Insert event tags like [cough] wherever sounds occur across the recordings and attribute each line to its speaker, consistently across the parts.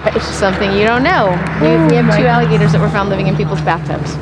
Speaker 1: gosh. [laughs]
Speaker 2: Something you don't know. We, we have two alligators that were found living in people's bathtubs.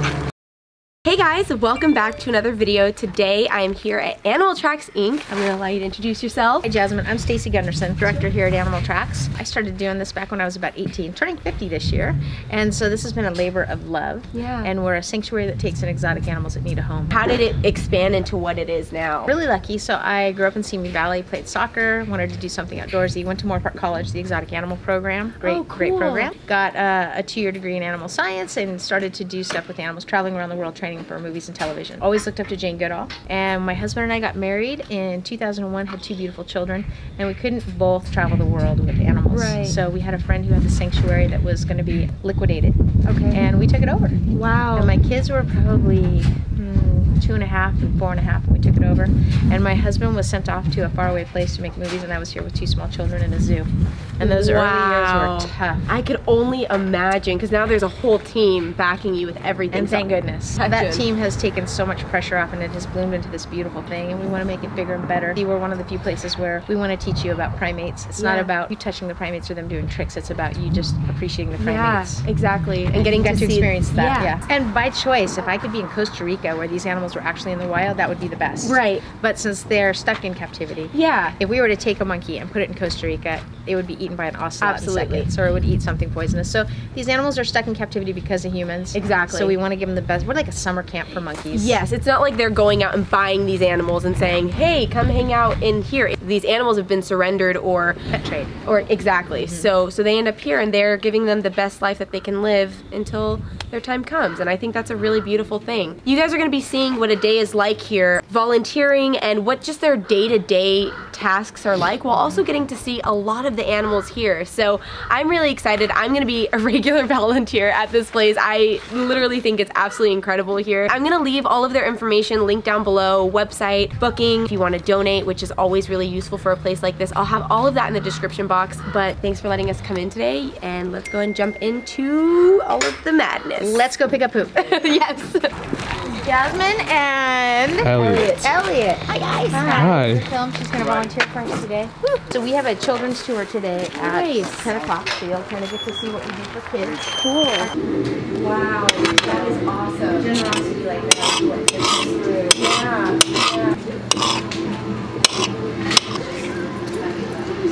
Speaker 1: Guys, welcome back to another video. Today I am here at Animal Tracks Inc. I'm gonna allow you to introduce yourself.
Speaker 2: Hi Jazmine, I'm Stacy Gunderson, director here at Animal Tracks. I started doing this back when I was about 18, turning 50 this year. And so this has been a labor of love.
Speaker 1: Yeah.
Speaker 2: And we're a sanctuary that takes in exotic animals that need a home.
Speaker 1: How did it expand into what it is now?
Speaker 2: Really lucky. So I grew up in Simi Valley, played soccer, wanted to do something outdoorsy, went to Moorpark College, the exotic animal program. Great,
Speaker 1: Oh,
Speaker 2: great program. Got uh, a two-year degree in animal science and started to do stuff with animals, traveling around the world, training for movies and television. Always looked up to Jane Goodall. And my husband and I got married in 2001, had two beautiful children, and we couldn't both travel the world with animals.
Speaker 1: Right.
Speaker 2: So we had a friend who had the sanctuary that was going to be liquidated,
Speaker 1: Okay.
Speaker 2: and we took it over.
Speaker 1: wow.
Speaker 2: And my kids were probably mm, two and a half and four and a half when we took it over. And my husband was sent off to a faraway place to make movies, and I was here with two small children in a zoo. And those
Speaker 1: Wow.
Speaker 2: early years were tough.
Speaker 1: I could only imagine because now there's a whole team backing you with everything.
Speaker 2: And thank
Speaker 1: So-
Speaker 2: goodness. That team has taken so much pressure off and it has bloomed into this beautiful thing and we want to make it bigger and better. We're one of the few places where we want to teach you about primates. It's not about you touching the primates or them doing tricks. It's about you just appreciating the primates.
Speaker 1: Yeah, exactly. And getting
Speaker 2: Got
Speaker 1: to,
Speaker 2: to, experience that,
Speaker 1: Yeah.
Speaker 2: yeah. And by choice, if I could be in Costa Rica where these animals were actually in the wild, that would be the best.
Speaker 1: Right.
Speaker 2: But since they're stuck in captivity,
Speaker 1: Yeah.
Speaker 2: if we were to take a monkey and put it in Costa Rica, it would be eaten by an ocelot
Speaker 1: Absolutely.
Speaker 2: in seconds, or it would eat something poisonous. So these animals are stuck in captivity because of humans.
Speaker 1: Exactly.
Speaker 2: So we want to give them the best. We're like a summer camp for monkeys.
Speaker 1: Yes, it's not like they're going out and buying these animals and saying, "Hey, come hang out in here." These animals have been surrendered or
Speaker 2: Pet trade.
Speaker 1: or exactly.
Speaker 2: Mm-hmm.
Speaker 1: So so they end up here and they're giving them the best life that they can live until their time comes. And I think that's a really beautiful thing. You guys are going to be seeing what a day is like here, volunteering and what just their day-to-day tasks are like while also getting to see a lot of the animals here. So I'm really excited. I'm going to be a [laughs] regular volunteer at this place. I literally think it's absolutely incredible here. I'm going to leave all of their information linked down below, website, booking, if you want to donate, which is always really useful for a place like this. I'll have all of that in the description box. But thanks for letting us come in today and let's go and jump into all of the madness.
Speaker 2: Let's go pick up poop. [laughs]
Speaker 1: yes.
Speaker 2: Jazmine and
Speaker 3: Elliot.
Speaker 2: Elliot. Hi guys.
Speaker 3: Hi.
Speaker 2: Film. She's going to volunteer for us today. So we have a children's tour today at
Speaker 1: Nice.
Speaker 2: 10 o'clock. So you'll kind of get to see what we do for kids.
Speaker 1: Cool. Wow, that is awesome.
Speaker 2: Generosity like that is what gets us through.
Speaker 1: Yeah.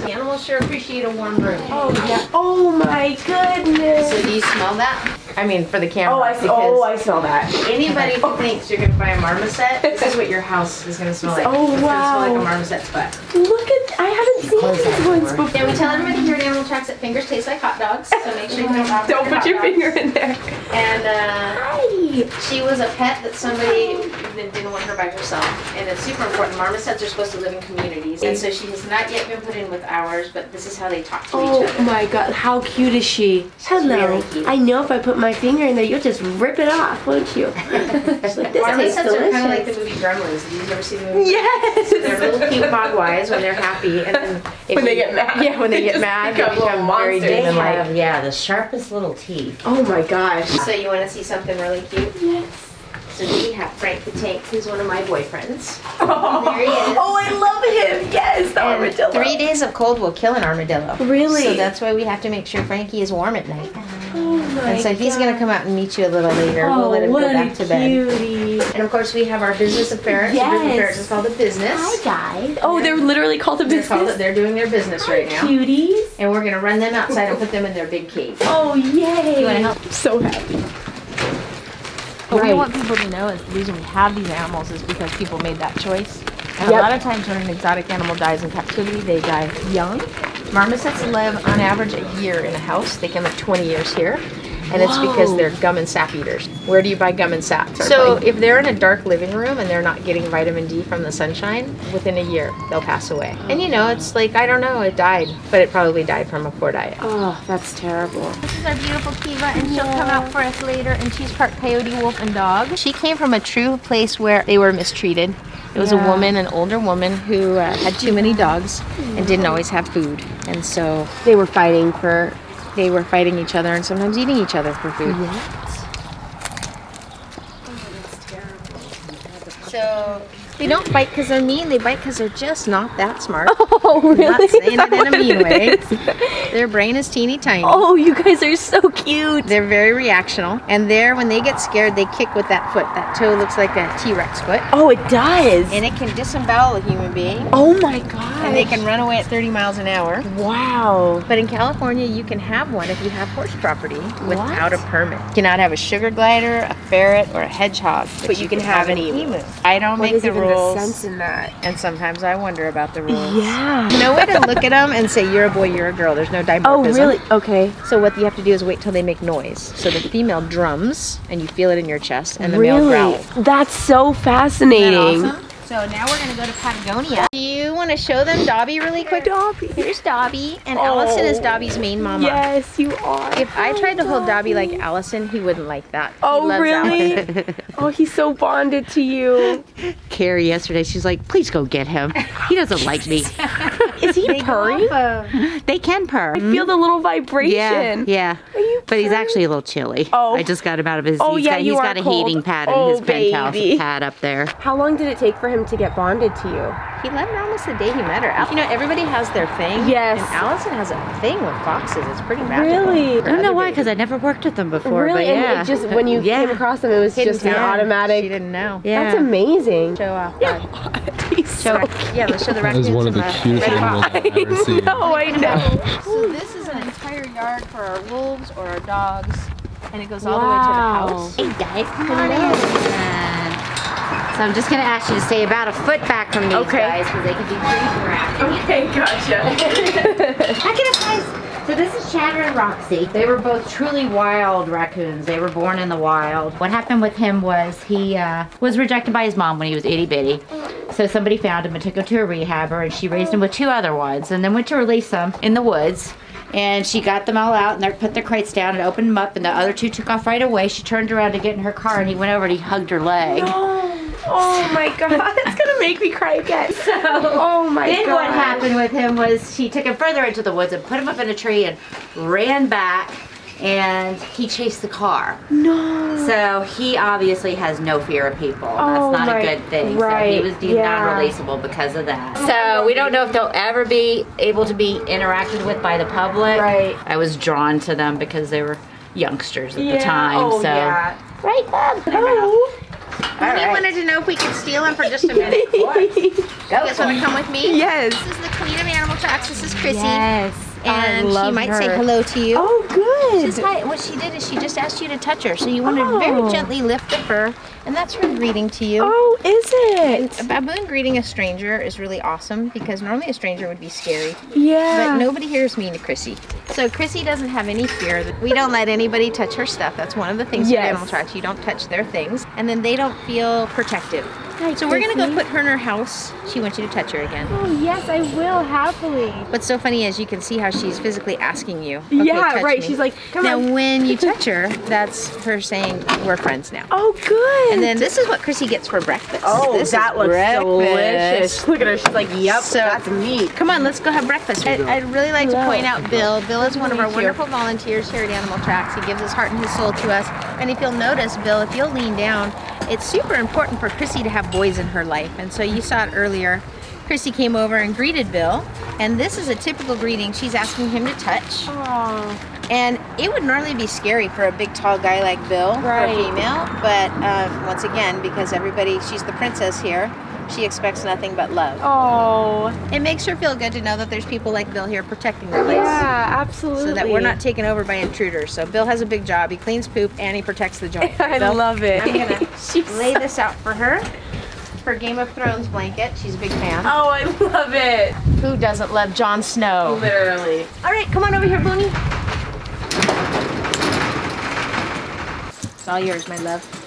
Speaker 2: The animals sure appreciate a warm room.
Speaker 1: Oh yeah. Oh my goodness.
Speaker 2: So do you smell that? I mean, for the camera.
Speaker 1: Oh, I,
Speaker 2: see.
Speaker 1: oh, I smell that.
Speaker 2: Anybody [laughs] who thinks you're gonna buy a marmoset, this is what your house is gonna smell like.
Speaker 1: Oh,
Speaker 2: it's
Speaker 1: wow.
Speaker 2: Gonna smell like a marmoset's butt.
Speaker 1: Look at, I haven't seen these ones before.
Speaker 2: Yeah, we tell everybody here at Animal Tracks that fingers taste like hot dogs, so make sure you don't, wrap
Speaker 1: Don't put
Speaker 2: hot
Speaker 1: your
Speaker 2: dogs.
Speaker 1: finger in there.
Speaker 2: And uh,
Speaker 1: Hi.
Speaker 2: she was a pet that somebody that didn't want her by herself, and it's super important. Marmosets are supposed to live in communities, and so she has not yet been put in with ours, but this is how they talk to
Speaker 1: Oh
Speaker 2: each other.
Speaker 1: Oh my god, how cute is she? Hello.
Speaker 2: really cute.
Speaker 1: I know if I put my finger in there, you'll just rip it off, won't you? [laughs] She's like, this tastes
Speaker 2: Marmosets are kind of like the movie Gremlins. Did you ever seen the movie?
Speaker 1: Yes.
Speaker 2: They're little cute mogwais when they're happy, and then [laughs] if
Speaker 1: When they get mad.
Speaker 2: Yeah, when they
Speaker 1: They
Speaker 2: get
Speaker 1: just
Speaker 2: mad, they
Speaker 1: become little
Speaker 2: become very
Speaker 1: monsters.
Speaker 4: They
Speaker 2: demon-like.
Speaker 4: have, yeah, the sharpest little teeth.
Speaker 1: Oh my gosh.
Speaker 2: So you want to see something really cute?
Speaker 1: Yes.
Speaker 2: So we have Frank the Tank, who's one of my boyfriends. There he is.
Speaker 1: Oh, I love him. Yes, the
Speaker 2: And
Speaker 1: armadillo.
Speaker 2: three days of cold will kill an armadillo.
Speaker 1: Really?
Speaker 2: So that's why we have to make sure Frankie is warm at night.
Speaker 1: Oh my
Speaker 2: And so he's gonna come out and meet you a little later. we'll
Speaker 1: Oh,
Speaker 2: let him oh,
Speaker 1: what
Speaker 2: go back
Speaker 1: a
Speaker 2: to bed.
Speaker 1: cutie.
Speaker 2: And of course we have our business of ferrets. The group of
Speaker 1: Yes.
Speaker 2: is called a business.
Speaker 1: Hi guys. Oh, they're literally called a
Speaker 2: They're, called,
Speaker 1: business.
Speaker 2: they're doing their business right now.
Speaker 1: Cuties.
Speaker 2: And we're gonna run them outside and put them in their big cage.
Speaker 1: Oh yay.
Speaker 2: You wanna help?
Speaker 1: So happy.
Speaker 2: What we want people to know is the reason we have these animals is because people made that choice. And
Speaker 1: Yep.
Speaker 2: a lot of times when an exotic animal dies in captivity, they die young. Marmosets live on average a year in a house. They can live 20 years here. And it's because they're gum and sap eaters. Where do you buy gum and sap? So if they're in a dark living room and they're not getting vitamin D from the sunshine, within a year they'll pass away. And you know, it's like, I don't know, it died, but it probably died from a poor diet.
Speaker 1: Oh, that's terrible.
Speaker 2: This is our beautiful Kiva, and she'll come out for us later. And she's part coyote, wolf, and dog. She came from a true place where they were mistreated. It was a woman, an older woman, who uh, had too many dogs and didn't always have food, and so
Speaker 1: They were fighting for.
Speaker 2: They were fighting each other and sometimes eating each other for food. So They don't bite because they're mean. They bite because they're just not that smart. [laughs]
Speaker 1: Oh, really?
Speaker 2: Not saying it in a [laughs] mean way. Their brain is teeny tiny.
Speaker 1: Oh, you guys are so cute.
Speaker 2: They're very reactional. And there, when they get scared, they kick with that foot. That toe looks like a T-Rex foot.
Speaker 1: Oh, it does.
Speaker 2: And it can disembowel a human being.
Speaker 1: oh my god.
Speaker 2: And they can run away at 30 miles an hour.
Speaker 1: Wow.
Speaker 2: But in California, you can have one if you have horse property without a permit. You cannot have a sugar glider, a ferret, or a hedgehog. But,
Speaker 1: you can have an emu.
Speaker 2: I don't
Speaker 1: What
Speaker 2: make the
Speaker 1: even sense in that?
Speaker 2: and sometimes I wonder about the rules.
Speaker 1: Yeah.
Speaker 2: No way to look at them and say you're a boy, you're a girl. There's no [laughs] oh, dimorphism.
Speaker 1: Oh, really? Okay.
Speaker 2: So what you have to do is wait till they make noise. So the female drums, and you feel it in your chest, and the male
Speaker 1: Really?
Speaker 2: growls.
Speaker 1: That's so fascinating.
Speaker 2: awesome? So now we're gonna go to Patagonia. Do you want to show them Dobby really quick?
Speaker 1: Dobby.
Speaker 2: Here's Dobby, and Allison is
Speaker 1: Oh.
Speaker 2: Dobby's main mama.
Speaker 1: Yes, you are.
Speaker 2: If I tried to hold Dobby like Allison, he wouldn't like that. He
Speaker 1: Oh,
Speaker 2: loves
Speaker 1: really? [laughs] Oh, he's so bonded to you. [laughs]
Speaker 4: Carrie yesterday, she's like, please go get him. He doesn't [laughs] like me.
Speaker 1: Is he purring?
Speaker 4: They can purr.
Speaker 1: I feel the little vibration.
Speaker 4: Yeah, yeah.
Speaker 1: Are you
Speaker 4: But he's actually a little chilly.
Speaker 1: Oh.
Speaker 4: I just got him out of his.
Speaker 1: Oh,
Speaker 4: he's
Speaker 1: yeah,
Speaker 4: got,
Speaker 1: you
Speaker 4: he's
Speaker 1: are
Speaker 4: got a
Speaker 1: cold.
Speaker 4: heating pad in
Speaker 1: Oh,
Speaker 4: his penthouse
Speaker 1: baby.
Speaker 4: pad up there.
Speaker 1: How long did it take for him to get bonded to you?
Speaker 2: He loved her almost the day he met her. You know, everybody has their thing.
Speaker 1: Yes.
Speaker 2: And Allison has a thing with foxes. It's pretty magical.
Speaker 1: Really?
Speaker 4: I don't know why, because I never worked with them before.
Speaker 1: really?
Speaker 4: But yeah.
Speaker 1: And it just when you
Speaker 4: Yeah.
Speaker 1: came across them, it was
Speaker 2: Hidden
Speaker 1: just an
Speaker 2: talent.
Speaker 1: automatic.
Speaker 2: She didn't know.
Speaker 4: yeah.
Speaker 1: That's amazing.
Speaker 2: Show off. bud. [laughs]
Speaker 1: He's
Speaker 2: Show
Speaker 1: so
Speaker 2: Yeah, let's show the
Speaker 3: That
Speaker 2: raccoons.
Speaker 3: is one of the cutest animals. I've ever [laughs] seen.
Speaker 1: No, I know.
Speaker 2: So this is an entire yard for our wolves or our dogs, and it goes all
Speaker 1: Wow.
Speaker 2: the way to the house.
Speaker 4: Hey guys, come on in. So I'm just gonna ask you to stay about a foot back from these
Speaker 1: Okay.
Speaker 4: guys because they can be pretty grabby.
Speaker 1: Okay, gotcha.
Speaker 4: Back it up, guys. So this is Chatter and Roxy. They were both truly wild raccoons. They were born in the wild. What happened with him was he uh, was rejected by his mom when he was itty bitty. So somebody found him and took him to a rehabber, and she raised him with two other ones, and then went to release them in the woods. And she got them all out and they put their crates down and opened them up, and the other two took off right away. She turned around to get in her car, and he went over and he hugged her leg.
Speaker 1: Oh my god, [laughs] that's gonna make me cry again. oh my
Speaker 4: Then
Speaker 1: god.
Speaker 4: what happened with him was she took him further into the woods and put him up in a tree and ran back and he chased the car.
Speaker 1: No.
Speaker 4: So he obviously has no fear of people.
Speaker 1: Oh
Speaker 4: That's not
Speaker 1: my-
Speaker 4: a good thing.
Speaker 1: right,
Speaker 4: So he was deemed
Speaker 1: yeah.
Speaker 4: non-releasable because of that. Oh so we don't know if they'll ever be able to be interacted with by the public.
Speaker 1: Right.
Speaker 4: I was drawn to them because they were youngsters at
Speaker 1: yeah.
Speaker 4: the time.
Speaker 1: Oh
Speaker 4: so
Speaker 1: yeah.
Speaker 4: right, Bob.
Speaker 1: Oh.
Speaker 2: Honey wanted to know if we could steal him for just a minute. [laughs] You guys want to come with me?
Speaker 1: yes.
Speaker 2: This is the queen of animal tracks. This is Chrissy.
Speaker 1: Yes.
Speaker 2: And she might say hello to you.
Speaker 1: Oh, good.
Speaker 2: Hi. What she did is she just asked you to touch her. So you want to
Speaker 1: Oh.
Speaker 2: very gently lift the fur, and that's her greeting to you.
Speaker 1: Oh, is it?
Speaker 2: A baboon greeting a stranger is really awesome because normally a stranger would be scary.
Speaker 1: Yeah.
Speaker 2: But nobody here is mean to Chrissy. So Chrissy doesn't have any fear. We don't let anybody touch her stuff. That's one of the things
Speaker 1: Yes.
Speaker 2: with animal tracks. You don't touch their things. And then they don't feel protective.
Speaker 1: Hi,
Speaker 2: So we're gonna go put her in her house. She wants you to touch her again.
Speaker 1: Oh yes, I will happily.
Speaker 2: What's so funny is you can see how she's physically asking you. "Okay,
Speaker 1: yeah,
Speaker 2: touch
Speaker 1: right.
Speaker 2: me."
Speaker 1: She's like, come
Speaker 2: now
Speaker 1: on.
Speaker 2: when you [laughs] touch her, that's her saying we're friends now.
Speaker 1: Oh, good.
Speaker 2: And then this is what Chrissy gets for breakfast.
Speaker 1: oh,
Speaker 2: this
Speaker 1: that
Speaker 2: is
Speaker 1: looks
Speaker 2: breakfast.
Speaker 1: delicious. Look at her. She's like, yep,
Speaker 2: So-
Speaker 1: that's meat.
Speaker 2: Come on, let's go have breakfast. I, I'd really like to point out Bill. Bill is one of our
Speaker 1: Thank you.
Speaker 2: wonderful volunteers here at Animal Tracks. He gives his heart and his soul to us. And if you'll notice, Bill, if you'll lean down, it's super important for Chrissy to have boys in her life. And so you saw it earlier. Chrissy came over and greeted Bill. And this is a typical greeting. She's asking him to touch.
Speaker 1: Oh.
Speaker 2: And it would normally be scary for a big, tall guy like Bill,
Speaker 1: Right.
Speaker 2: for a female. But um, once again, because everybody, she's the princess here, she expects nothing but love.
Speaker 1: Oh.
Speaker 2: It makes her feel good to know that there's people like Bill here protecting the place.
Speaker 1: Yeah, absolutely.
Speaker 2: So that we're not taken over by intruders. So Bill has a big job. He cleans poop and he protects the joint. [laughs]
Speaker 1: I
Speaker 2: Bill,
Speaker 1: love it.
Speaker 2: I'm gonna [laughs] lay this out for her. Her Game of Thrones blanket. She's a big fan.
Speaker 1: Oh, I love it.
Speaker 2: Who doesn't love Jon Snow?
Speaker 1: Literally.
Speaker 2: All right, come on over here, Booney. It's all yours, my love.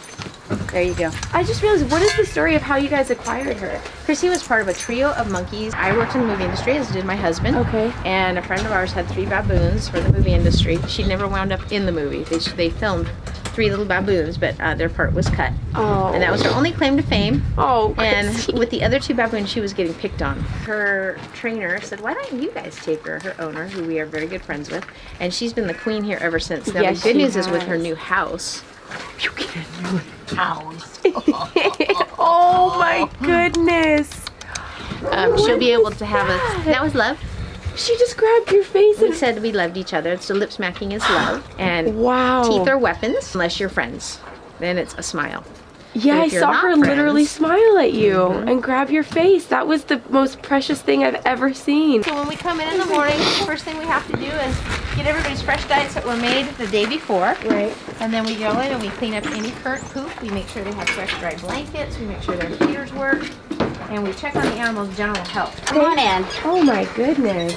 Speaker 2: There you go.
Speaker 1: I just realized, what is the story of how you guys acquired her?
Speaker 2: Chrissy was part of a trio of monkeys. I worked in the movie industry, as did my husband.
Speaker 1: Okay.
Speaker 2: And a friend of ours had three baboons for the movie industry. She never wound up in the movie. They, they filmed three little baboons, but uh, their part was cut.
Speaker 1: Oh.
Speaker 2: And that was her only claim to fame.
Speaker 1: Oh,
Speaker 2: And with the other two baboons, she was getting picked on. Her trainer said, Why don't you guys take her? Her owner, who we are very good friends with. And she's been the queen here ever since. Now,
Speaker 1: Yes,
Speaker 2: the good news is with her new house.
Speaker 1: Oh [laughs] Oh my goodness.
Speaker 2: Um, she'll be able to have a. That was love.
Speaker 1: She just grabbed your face
Speaker 2: We
Speaker 1: and
Speaker 2: said we loved each other, so lip smacking is love. And
Speaker 1: Wow.
Speaker 2: teeth are weapons, unless you're friends. Then it's a smile.
Speaker 1: Yeah, I saw her literally
Speaker 2: friends- Mm-hmm.
Speaker 1: smile at you and grab your face. That was the most precious thing I've ever seen.
Speaker 2: So when we come in in the morning, the first thing we have to do is get everybody's fresh diets that were made the day before.
Speaker 1: Right.
Speaker 2: And then we go in and we clean up any current poop. We make sure they have fresh dry blankets. We make sure their feeders work. And we check on the animal's general health.
Speaker 4: Come on in.
Speaker 1: Oh my goodness.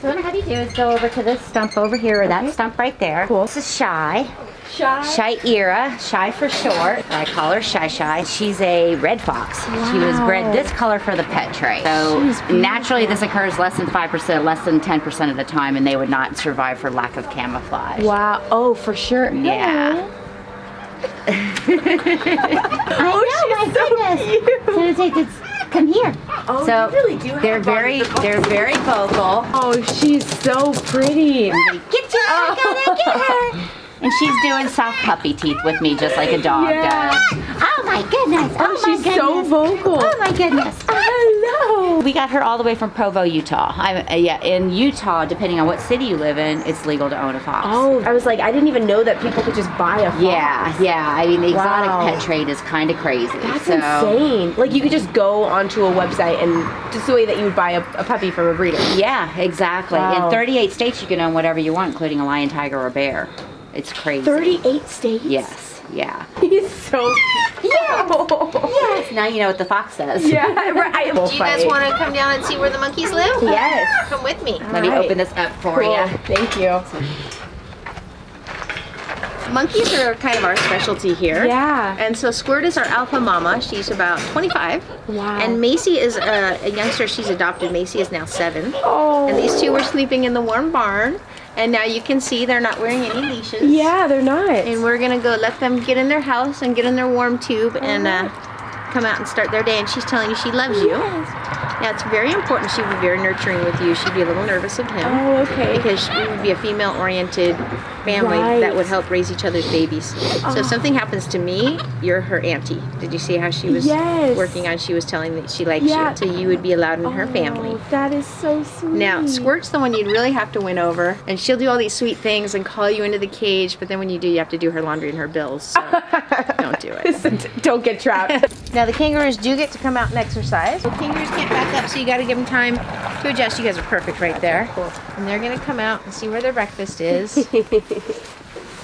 Speaker 4: So what I have you do is go over to this stump over here, or that stump right there.
Speaker 1: Cool.
Speaker 4: This is Shy.
Speaker 1: Shy.
Speaker 4: Shy Ira, Shy for short. I call her Shy Shy. She's a red fox. She was bred this color for the pet trade. So naturally this occurs less than 5%, less than 10% of the time, and they would not survive for lack of camouflage.
Speaker 1: Wow. Oh, for sure.
Speaker 4: Yeah. [laughs]
Speaker 1: Oh, oh she's so cute.
Speaker 4: So it's like, it's, come here.
Speaker 1: Oh,
Speaker 4: so
Speaker 1: you really do have
Speaker 4: they're very, they're very vocal.
Speaker 1: Oh, she's so pretty.
Speaker 4: Get your I gotta get her. [laughs] And she's doing soft puppy teeth with me just like a dog
Speaker 1: Yeah.
Speaker 4: does. Oh my goodness. Oh, my
Speaker 1: she's
Speaker 4: goodness.
Speaker 1: so vocal.
Speaker 4: Oh my goodness. [laughs]
Speaker 1: Hello.
Speaker 4: We got her all the way from Provo, Utah. I'm, uh, yeah, in Utah, depending on what city you live in, it's legal to own a fox.
Speaker 1: Oh, I was like, I didn't even know that people could just buy a fox.
Speaker 4: Yeah, yeah. I mean, the exotic
Speaker 1: Wow.
Speaker 4: pet trade is kind of crazy.
Speaker 1: That's
Speaker 4: so,
Speaker 1: insane. Like you could just go onto a website and just the way that you would buy a, a puppy from a breeder.
Speaker 4: Yeah, exactly.
Speaker 1: Wow.
Speaker 4: In 38 states, you can own whatever you want, including a lion, tiger, or bear. It's crazy.
Speaker 1: 38 states?
Speaker 4: Yes, yeah. [laughs]
Speaker 1: He's so [laughs]
Speaker 4: Yes. Now you know what the fox says.
Speaker 1: Yeah, right. [laughs]
Speaker 2: Do you guys want to come down and see where the monkeys live?
Speaker 1: Yes.
Speaker 2: Come with me.
Speaker 4: Let me open this up for
Speaker 1: Cool.
Speaker 4: you.
Speaker 1: Thank you.
Speaker 2: Monkeys are kind of our specialty here.
Speaker 1: Yeah.
Speaker 2: And so Squirt is our alpha mama. She's about 25.
Speaker 1: Wow.
Speaker 2: And Macy is a, a youngster she's adopted. Macy is now seven.
Speaker 1: Oh.
Speaker 2: And these two were sleeping in the warm barn. And now you can see they're not wearing any leashes.
Speaker 1: Yeah, they're not.
Speaker 2: And we're gonna go let them get in their house and get in their warm tube and uh, come out and start their day. And she's telling you she loves you. Now it's very important. She'd be very nurturing with you. She'd be a little nervous of him.
Speaker 1: Oh, okay.
Speaker 2: Because we would be a female-oriented family that would help raise each other's babies. So if ah. something happens to me, you're her auntie. Did you see how she was
Speaker 1: Yes.
Speaker 2: working on? She was telling that she likes
Speaker 1: Yeah.
Speaker 2: you, so you would be allowed in her family.
Speaker 1: Oh, that is so sweet.
Speaker 2: Now, Squirt's the one you'd really have to win over, and she'll do all these sweet things and call you into the cage, but then when you do, you have to do her laundry and her bills, so [laughs] don't do it. [laughs]
Speaker 1: Don't get trapped. [laughs]
Speaker 2: Now, the kangaroos do get to come out and exercise. The kangaroos can't back up, so you gotta give them time to adjust. You guys are perfect right there. And they're gonna come out and see where their breakfast is. [laughs]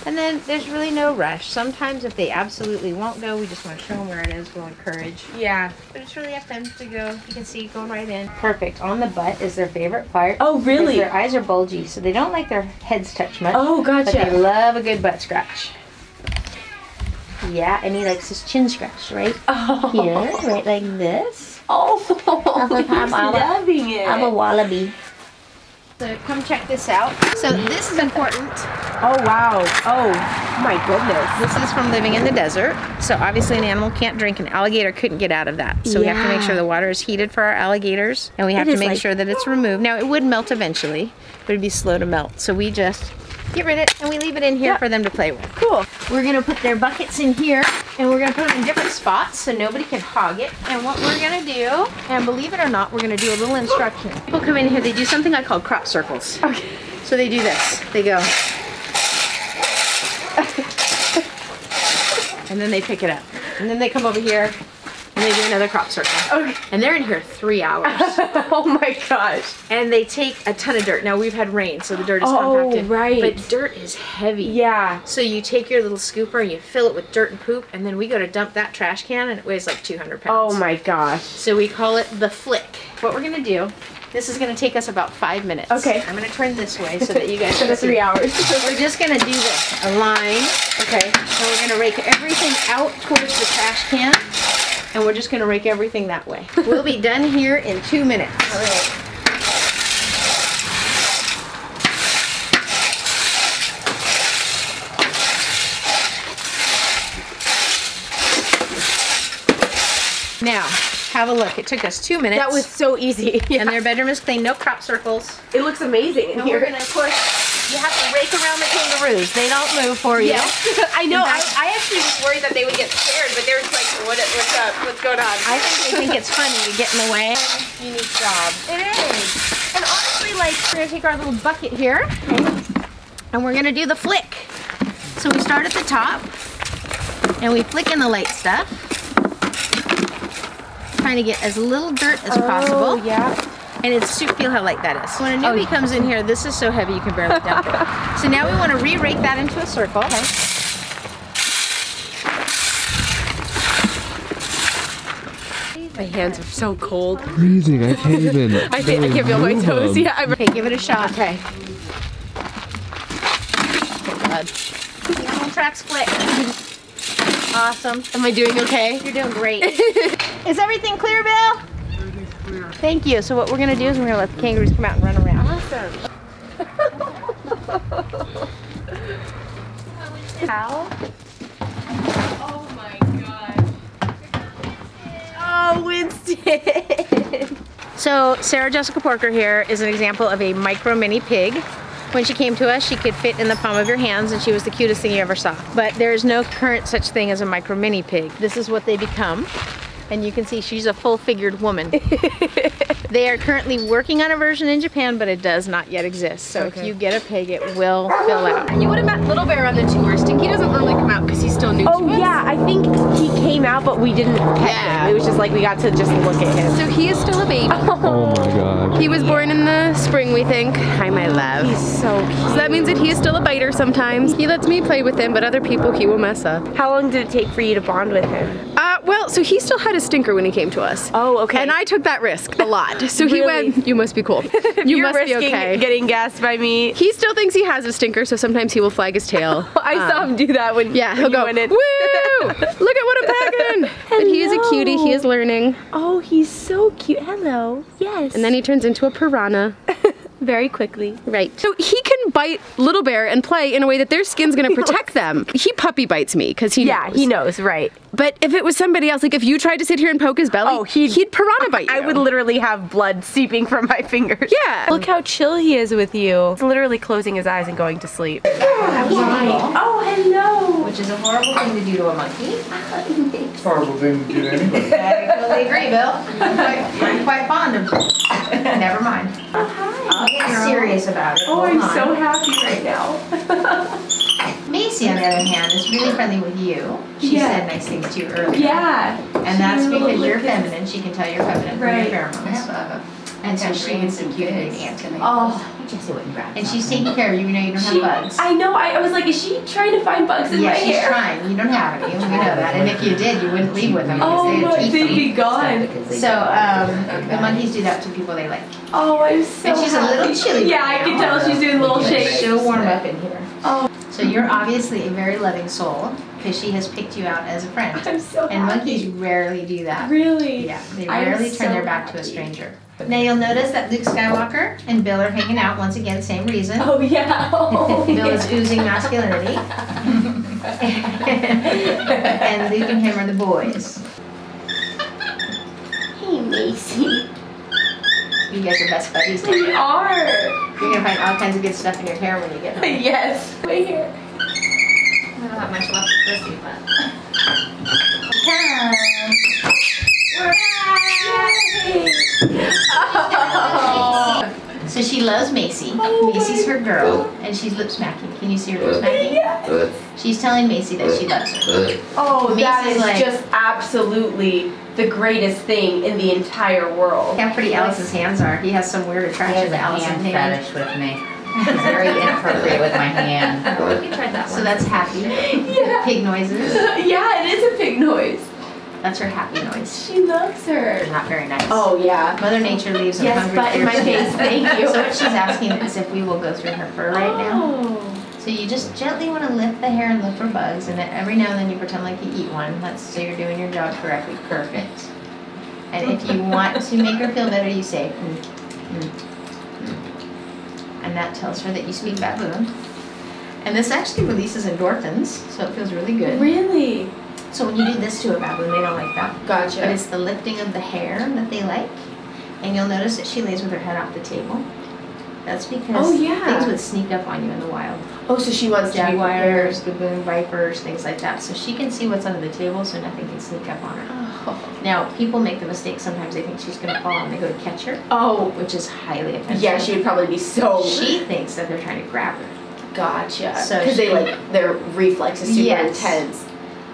Speaker 2: and then there's really no rush. Sometimes if they absolutely won't go, we just wanna show them where it is, we'll encourage.
Speaker 1: yeah.
Speaker 2: But it's really up to them to go. You can see going right in. Perfect. On the butt is their favorite part.
Speaker 1: Oh, really?
Speaker 2: Because Their eyes are bulgy, so they don't like their heads touched much.
Speaker 1: Oh, gotcha.
Speaker 2: But they love a good butt scratch. Yeah, and he likes his chin scratch, right [laughs]
Speaker 1: Oh.
Speaker 2: here, right like this.
Speaker 1: Oh,
Speaker 2: I'm [laughs]
Speaker 1: he's loving it.
Speaker 2: I'm a wallaby. So come check this out. So this is important.
Speaker 1: oh, wow. Oh, my goodness.
Speaker 2: This is from living in the desert. So obviously an animal can't drink. An alligator couldn't get out of that. So we have to make sure the water is heated for our alligators. And we have
Speaker 1: It
Speaker 2: to make
Speaker 1: like-
Speaker 2: sure that it's removed. Now it would melt eventually, but it'd be slow to melt. So we just get rid of it and we leave it in here
Speaker 1: Yep.
Speaker 2: for them to play with.
Speaker 1: Cool.
Speaker 2: We're gonna put their buckets in here and we're gonna put them in different spots so nobody can hog it. And what we're gonna do, and believe it or not, we're gonna do a little instruction. People come in here, they do something I call crop circles.
Speaker 1: Okay.
Speaker 2: So they do this. They go. [laughs] and then they pick it up. And then they come over here and they do another crop circle.
Speaker 1: Okay.
Speaker 2: And they're in here three hours. [laughs]
Speaker 1: oh my gosh.
Speaker 2: and they take a ton of dirt. Now we've had rain, so the dirt is
Speaker 1: Oh,
Speaker 2: compacted.
Speaker 1: right.
Speaker 2: But dirt is heavy.
Speaker 1: Yeah.
Speaker 2: So you take your little scooper and you fill it with dirt and poop, and then we go to dump that trash can, and it weighs like 200 pounds.
Speaker 1: Oh my gosh.
Speaker 2: So we call it the flick. What we're gonna do, this is gonna take us about five minutes.
Speaker 1: Okay.
Speaker 2: I'm gonna turn this way so [laughs] that you guys
Speaker 1: For
Speaker 2: can
Speaker 1: the three hours. [laughs]
Speaker 2: So we're just gonna do this, a line,
Speaker 1: okay.
Speaker 2: and we're gonna rake everything out towards the trash can, and we're just gonna rake everything that way. [laughs] We'll be done here in two minutes.
Speaker 1: All right.
Speaker 2: Now, have a look. It took us two minutes.
Speaker 1: That was so easy.
Speaker 2: and [laughs] their bedroom is clean, no crop circles.
Speaker 1: It looks amazing in
Speaker 2: And we're gonna, course,
Speaker 5: You have to rake around the kangaroos. They don't move for you. [laughs]
Speaker 6: I know. I, I actually was worried that they would get scared, but they were just like, what, what's up? What's going on?
Speaker 5: I think they think it's funny to get in the way.
Speaker 6: unique job.
Speaker 5: It is. And honestly, like, we're gonna take our little bucket here, and we're gonna do the flick. So we start at the top, and we flick in the light stuff, trying to get as little dirt as oh, possible.
Speaker 6: Oh, yeah.
Speaker 5: And it's to feel how light that is. When a newbie oh, comes in here, this is so heavy you can barely [laughs] dump it. So now we want to re-rake that into a circle.
Speaker 6: My hands are so cold.
Speaker 3: freezing. I can't [laughs] even.
Speaker 6: I can't, I can't feel my toes.
Speaker 3: them.
Speaker 6: Yeah, I'm
Speaker 5: Okay, give it a shot.
Speaker 6: Okay.
Speaker 5: Oh God. Animal tracks flick. Awesome.
Speaker 6: Am I doing okay?
Speaker 5: You're doing great. [laughs] is everything clear, Bill? Thank you. So what we're gonna do is we're gonna let the kangaroos come out and run around.
Speaker 6: Awesome. [laughs]
Speaker 5: How?
Speaker 6: Oh my god. Oh, Winston. [laughs]
Speaker 5: So Sarah Jessica Porker here is an example of a micro mini pig. When she came to us, she could fit in the palm of your hands and she was the cutest thing you ever saw. But there is no current such thing as a micro mini pig. This is what they become. And you can see she's a full-figured woman. [laughs] they are currently working on a version in Japan, but it does not yet exist. So if you get a pig, it will fill out.
Speaker 6: You would have met Little Bear on the tour. Stinky doesn't normally come out because he's still new
Speaker 1: Oh
Speaker 6: to us.
Speaker 1: yeah, I think he came out, but we didn't pet
Speaker 6: Yeah.
Speaker 1: him. It was just like we got to just look at him.
Speaker 6: So he is still a baby. [laughs]
Speaker 3: Oh my god.
Speaker 6: He was born in the spring, we think. Hi, my love.
Speaker 1: He's so cute.
Speaker 6: So that means that he is still a biter sometimes. He lets me play with him, but other people he will mess up.
Speaker 1: How long did it take for you to bond with him?
Speaker 6: Uh, well, so he still had a stinker when he came to us.
Speaker 1: Oh, okay.
Speaker 6: And I took that risk a lot. So he
Speaker 1: Really?
Speaker 6: went, you must be cool. [laughs] You must be okay.
Speaker 1: getting gassed by me.
Speaker 6: he still thinks he has a stinker, so sometimes he will flag his tail. [laughs]
Speaker 1: I saw him do that when
Speaker 6: Yeah, he'll go,
Speaker 1: went in.
Speaker 6: woo! [laughs] Look at what I'm packing! And he is a cutie, he is learning.
Speaker 1: Oh, he's so cute. Hello. Yes.
Speaker 6: And then he turns into a piranha.
Speaker 1: Very quickly.
Speaker 6: Right. So he can bite Little Bear and play in a way that their skin's gonna [laughs] protect them. He puppy bites me because he
Speaker 1: Yeah,
Speaker 6: knows.
Speaker 1: he knows, right.
Speaker 6: But if it was somebody else, like if you tried to sit here and poke his belly,
Speaker 1: Oh, he'd-
Speaker 6: he'd piranha bite you.
Speaker 1: I would literally have blood seeping from my fingers.
Speaker 6: Yeah.
Speaker 1: Look how chill he is with you. He's literally closing his eyes and going to sleep.
Speaker 2: Oh,
Speaker 1: hello.
Speaker 2: Which is a horrible thing to do to a monkey. [laughs]
Speaker 3: It's horrible thing to do to anybody. [laughs]
Speaker 2: I totally agree, Bill. I'm quite, I'm quite fond of. [laughs] Never mind. I'll get serious about it.
Speaker 1: Oh,
Speaker 2: Hold
Speaker 1: I'm
Speaker 2: on.
Speaker 1: so happy right now. [laughs]
Speaker 2: Macy, on the other hand, is really friendly with you. She
Speaker 1: Yeah.
Speaker 2: said nice things to you earlier.
Speaker 1: Yeah.
Speaker 2: And that's because you're
Speaker 1: look
Speaker 2: feminine. She can tell you're feminine
Speaker 1: Right.
Speaker 2: from your pheromones. And so she gets the cute big aunt.
Speaker 1: Oh,
Speaker 2: Jesse wouldn't grab And she's taking care of you, you know you don't
Speaker 1: she,
Speaker 2: have bugs.
Speaker 1: I know. I, I was like, is she trying to find bugs in
Speaker 2: Yeah,
Speaker 1: my
Speaker 2: she's
Speaker 1: hair?
Speaker 2: trying. You don't have any. We know that. And if you did, you wouldn't leave with them.
Speaker 1: Oh,
Speaker 2: because they'd
Speaker 1: they'd be gone.
Speaker 2: So um, the monkeys do that to people they like.
Speaker 1: Oh, I'm so
Speaker 2: And she's a little chilly
Speaker 1: Yeah,
Speaker 2: right
Speaker 1: I can
Speaker 2: now.
Speaker 1: tell she's doing little shakes.
Speaker 2: She'll warm up in here.
Speaker 1: Oh.
Speaker 2: So you're obviously a very loving soul because she has picked you out as a friend.
Speaker 1: I'm so
Speaker 2: And
Speaker 1: happy.
Speaker 2: monkeys rarely do that.
Speaker 1: Really?
Speaker 2: Yeah, they rarely turn
Speaker 1: so
Speaker 2: their back to a
Speaker 1: happy.
Speaker 2: stranger. Now you'll notice that Luke Skywalker and Bill are hanging out once again, same reason.
Speaker 1: Oh yeah. [laughs] Oh,
Speaker 2: Bill is oozing masculinity. [laughs] and Luke and him are the boys.
Speaker 1: Hey Macy.
Speaker 2: You guys are best buddies.
Speaker 1: We are.
Speaker 2: You're gonna find all kinds of good stuff in your hair when you get home.
Speaker 1: Yes. Wait here.
Speaker 2: I don't have much left for Chrissy, but. So she loves Macy. Macy's her girl, and she's lip smacking. Can you see her lip smacking? She's telling Macy that she loves her.
Speaker 1: Oh, that
Speaker 2: Macy's
Speaker 1: is
Speaker 2: like-
Speaker 1: just absolutely the greatest thing in the entire world.
Speaker 2: How pretty Allison's hands are. He has some weird
Speaker 4: He
Speaker 2: attraction
Speaker 4: has
Speaker 2: to
Speaker 4: a
Speaker 2: Allison's
Speaker 4: hand
Speaker 2: hands.
Speaker 4: fetish with me. He's very inappropriate with my hand.
Speaker 2: We tried that one. So that's happy.
Speaker 1: Yeah.
Speaker 2: Pig noises.
Speaker 1: yeah, it is a pig noise.
Speaker 2: That's her happy noise.
Speaker 1: She loves
Speaker 2: They're
Speaker 1: her.
Speaker 2: not very nice.
Speaker 1: Oh yeah.
Speaker 2: Mother Nature leaves them
Speaker 1: Yes,
Speaker 2: hungry
Speaker 1: but in my
Speaker 2: fierce.
Speaker 1: face, thank you.
Speaker 2: So what she's asking is if we will go through her fur right now.
Speaker 1: Oh.
Speaker 2: So you just gently want to lift the hair and look for bugs, and then every now and then you pretend like you eat one. That's so you're doing your job correctly. Perfect. And if you want to make her feel better, you say, mm, mm. And that tells her that you speak baboon. And this actually releases endorphins, so it feels really good.
Speaker 1: Really?
Speaker 2: So when you do this to a baboon, they don't like that.
Speaker 1: Gotcha.
Speaker 2: But it's the lifting of the hair that they like. And you'll notice that she lays with her head off the table. That's because
Speaker 1: Oh, yeah.
Speaker 2: things would sneak up on you in the wild.
Speaker 1: Oh, so she wants to be
Speaker 2: Jaguars, Gaboon vipers, things like that. So she can see what's under the table, so nothing can sneak up on her.
Speaker 1: Oh.
Speaker 2: Now, people make the mistake sometimes they think she's gonna fall and they go to catch her,
Speaker 1: oh.
Speaker 2: which is highly offensive.
Speaker 1: Yeah, she would probably be so.
Speaker 2: She thinks that they're trying to grab her,
Speaker 1: Gotcha.
Speaker 2: So
Speaker 1: Because they like their reflex is super
Speaker 2: Yes.
Speaker 1: intense.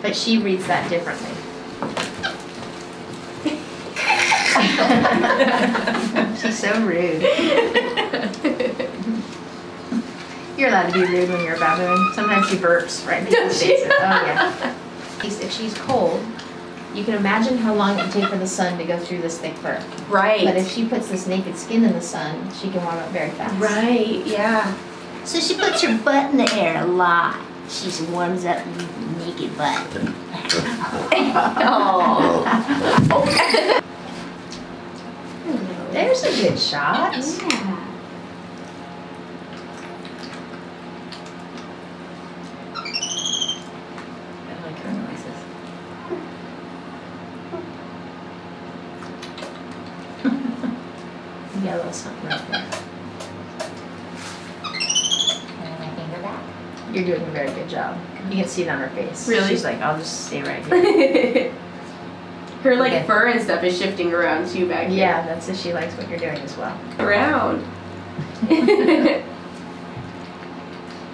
Speaker 2: but she reads that differently. [laughs] [laughs] she's so rude. [laughs] You're allowed to be rude when you're a baboon. Sometimes she burps right in people's
Speaker 1: Does she?
Speaker 2: faces. Oh yeah. [laughs] If she's cold, you can imagine how long it would take for the sun to go through this thick fur.
Speaker 1: Right.
Speaker 2: But if she puts this naked skin in the sun, she can warm up very fast.
Speaker 1: right. Yeah.
Speaker 4: So she puts her butt in the air a lot. She warms up your naked butt. [laughs] [laughs]
Speaker 1: Oh.
Speaker 2: There's a good shot.
Speaker 4: Yeah.
Speaker 7: I like her noises.
Speaker 2: Yeah, a little something right there.
Speaker 4: Can I finger back?
Speaker 2: You're doing a very good job. You can see it on her face.
Speaker 1: Really?
Speaker 2: She's like, I'll just stay right here. [laughs]
Speaker 1: Her like
Speaker 2: Okay.
Speaker 1: fur and stuff is shifting around too back here.
Speaker 2: yeah, that's if she likes what you're doing as well.
Speaker 1: Around. [laughs]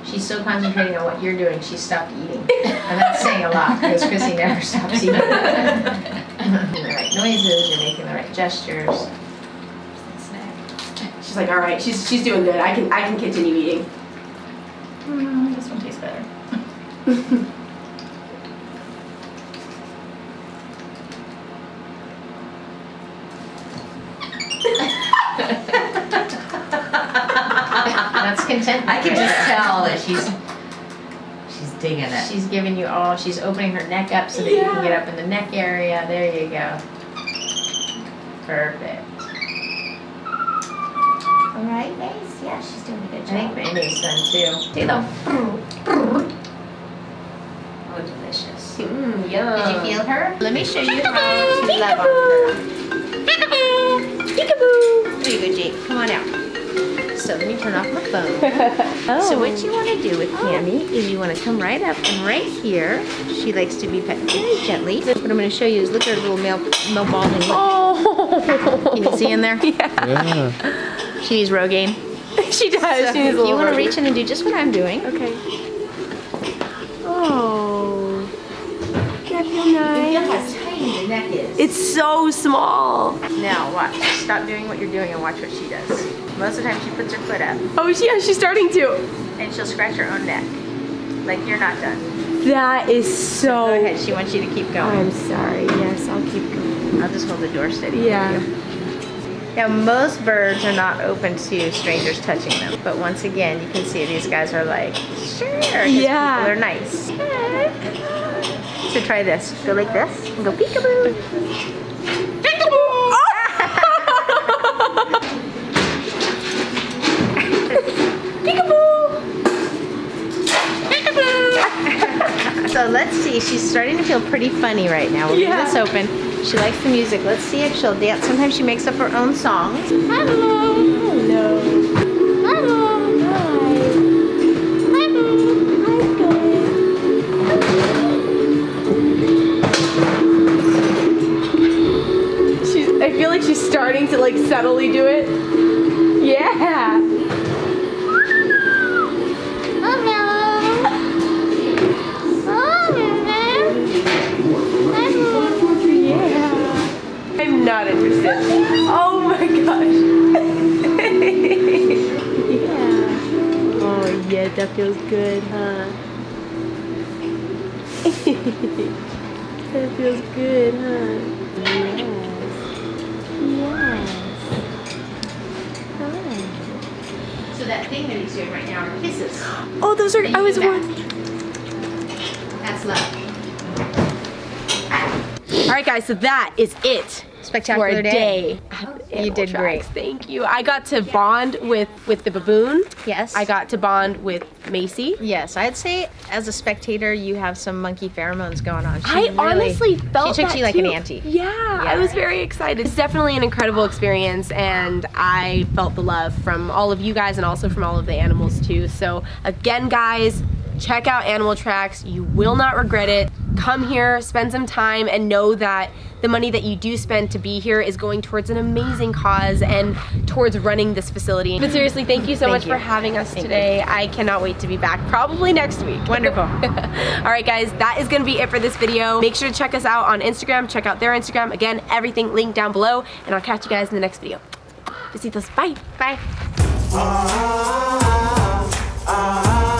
Speaker 2: She's so concentrating on what you're doing, she stopped eating. And that's saying a lot because Chrissy never stops eating. you're making the right noises, you're making the right gestures.
Speaker 1: she's like, all right, she's she's doing good. I can I can continue eating.
Speaker 2: Mm, this one tastes better. That's contentment.
Speaker 7: I can just tell that she's she's digging it.
Speaker 2: She's giving you all, she's opening her neck up so that you can get up in the neck area. There you go. Perfect.
Speaker 4: All right, Mace. Yeah, she's doing a good job.
Speaker 2: I think
Speaker 4: job.
Speaker 2: Maymay's done too. See the Oh, delicious.
Speaker 1: Yum.
Speaker 2: Did you feel her? Let me show you how to love on her. Peekaboo! There you go, Jake. Come on out. So let me turn off my phone. [laughs] oh. So what you want to do with Cammy is you want to come right up and right here. She likes to be pet very gently. What I'm going to show you is look at her little male, male balding lip.
Speaker 1: Oh.
Speaker 2: Can you see in there? [laughs]
Speaker 3: Yeah.
Speaker 2: She needs Rogaine. [laughs]
Speaker 1: she does.
Speaker 2: So
Speaker 1: she needs
Speaker 2: if
Speaker 1: a
Speaker 2: you want to reach in and do just what I'm doing,
Speaker 1: Okay. Oh. Feel nice.
Speaker 2: how tiny the neck is.
Speaker 1: It's so small.
Speaker 2: Now watch. Stop doing what you're doing and watch what she does. Most of the time she puts her foot up
Speaker 1: Oh, she, yeah, she's starting to.
Speaker 2: and she'll scratch her own neck. Like you're not done.
Speaker 1: That is so.
Speaker 2: Go ahead. She wants you to keep going.
Speaker 1: I'm sorry. Yes, I'll keep going.
Speaker 2: I'll just hold the door steady
Speaker 1: Yeah.
Speaker 2: Now most birds are not open to strangers touching them, but once again you can see these guys are like, sure,
Speaker 1: Yeah.
Speaker 2: people are nice. So try this. Go like this and go peekaboo. Peekaboo! [laughs] [laughs] So let's see. She's starting to feel pretty funny right now. We'll
Speaker 1: Yeah.
Speaker 2: leave this open. She likes the music. Let's see if she'll dance. Sometimes she makes up her own songs. Hello.
Speaker 1: Hello.
Speaker 2: Hello. Hi.
Speaker 1: She's. I feel like she's starting to like subtly do it. Not interested. Oh my gosh. yeah. Oh yeah, that feels good, huh? [laughs] that feels good, huh? Yes. Yes. Hi.
Speaker 2: So that thing that he's doing right now are kisses.
Speaker 1: Oh, those are. I was
Speaker 2: Back.
Speaker 1: wondering.
Speaker 2: That's love.
Speaker 1: All right, guys. So that is it.
Speaker 2: Spectacular
Speaker 1: for a day.
Speaker 2: You did great.
Speaker 1: Thank you. I got to bond with with the baboon.
Speaker 2: Yes.
Speaker 1: I got to bond with Macy.
Speaker 2: Yes, I'd say as a spectator, you have some monkey pheromones going on. She
Speaker 1: I
Speaker 2: really-
Speaker 1: honestly felt
Speaker 2: she
Speaker 1: that
Speaker 2: you like an auntie.
Speaker 1: Yeah, I was very excited. It's definitely an incredible experience, and I felt the love from all of you guys and also from all of the animals too. So again, guys, check out Animal Tracks. You will not regret it. Come here, spend some time, and know that the money that you do spend to be here is going towards an amazing cause and towards running this facility. But seriously, thank you so
Speaker 2: Thank
Speaker 1: much
Speaker 2: you.
Speaker 1: for having us today. I cannot wait to be back, probably next week.
Speaker 2: Wonderful. [laughs]
Speaker 1: All right, guys, that is gonna be it for this video. Make sure to check us out on Instagram. Check out their Instagram. Again, everything linked down below. And I'll catch you guys in the next video. Besitos. Bye.
Speaker 2: Bye.
Speaker 8: ah, ah.